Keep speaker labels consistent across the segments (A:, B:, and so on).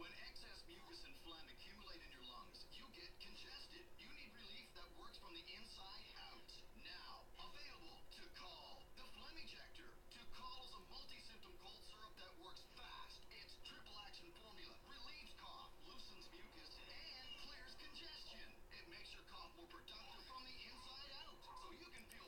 A: When excess mucus and phlegm accumulate in your lungs, you get congested. You need relief that works from the inside out. Now, available Tukol the Phlegm Ejector. To call is a multi-symptom cold syrup that works fast. Its triple action formula relieves cough, loosens mucus, and clears congestion. It makes your cough more productive from the inside out, so you can feel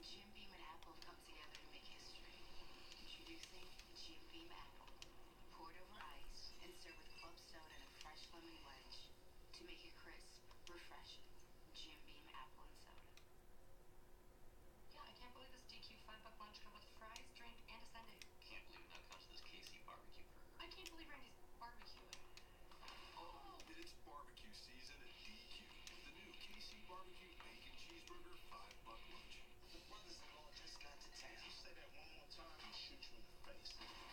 B: Jim Beam and Apple come together to make history. Introducing Jim Beam Apple. Poured over ice and served with club soda and a fresh lemon wedge to make it crisp, refreshing. Jim Beam Apple and soda. Yeah, I can't believe this DQ five buck lunch comes with fries, drink, and a sundae.
C: Can't believe it now comes this KC barbecue burger.
B: I can't believe Randy's barbecuing.
D: Oh, it's barbecue season at DQ. The new KC Barbecue Bacon Cheeseburger 5 buck lunch.
A: The brothers-in-law just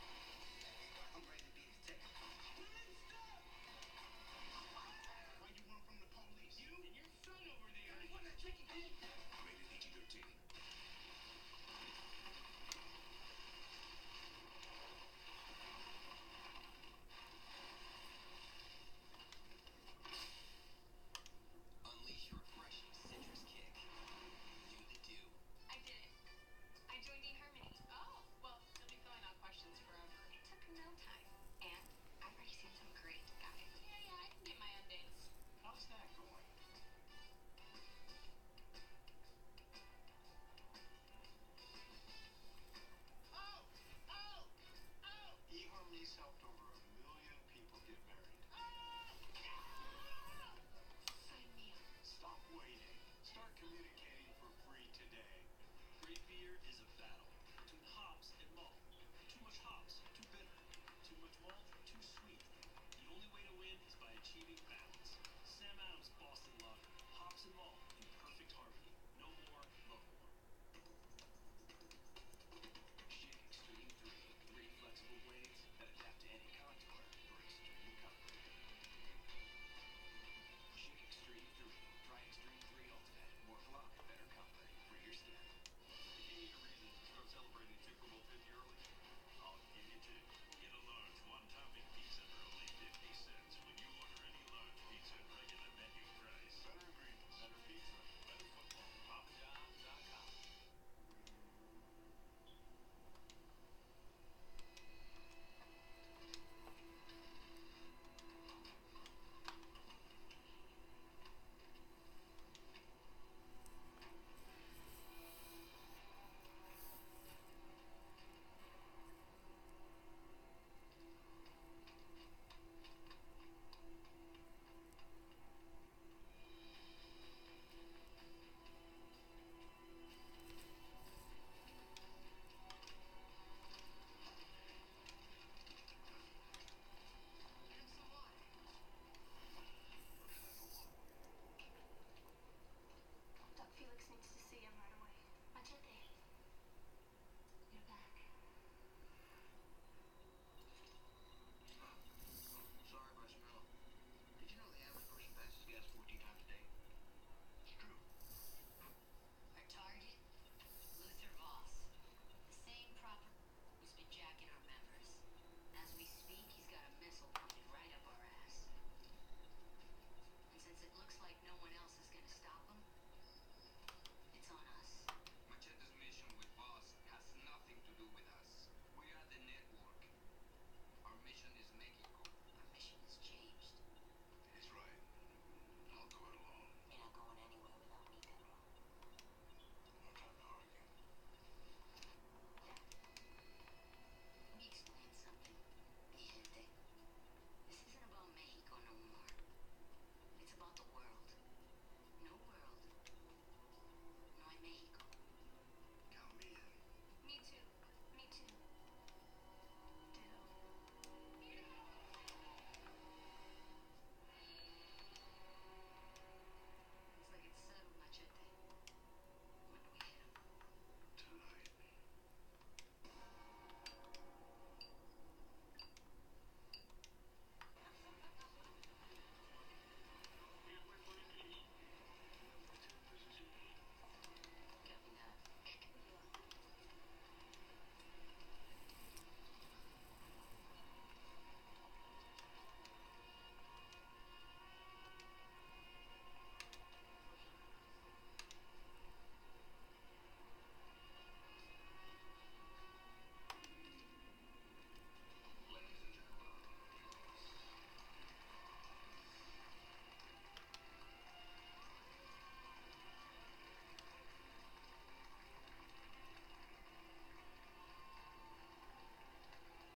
A: Helped over a million people get married. Stop waiting. Start communicating for free today. Great beer is a battle hops and malt. Too much
D: hops, too
C: bitter. Too much malt, too sweet. The
B: only way to win is by achieving Adams, Boston Lager, hops and
D: malt.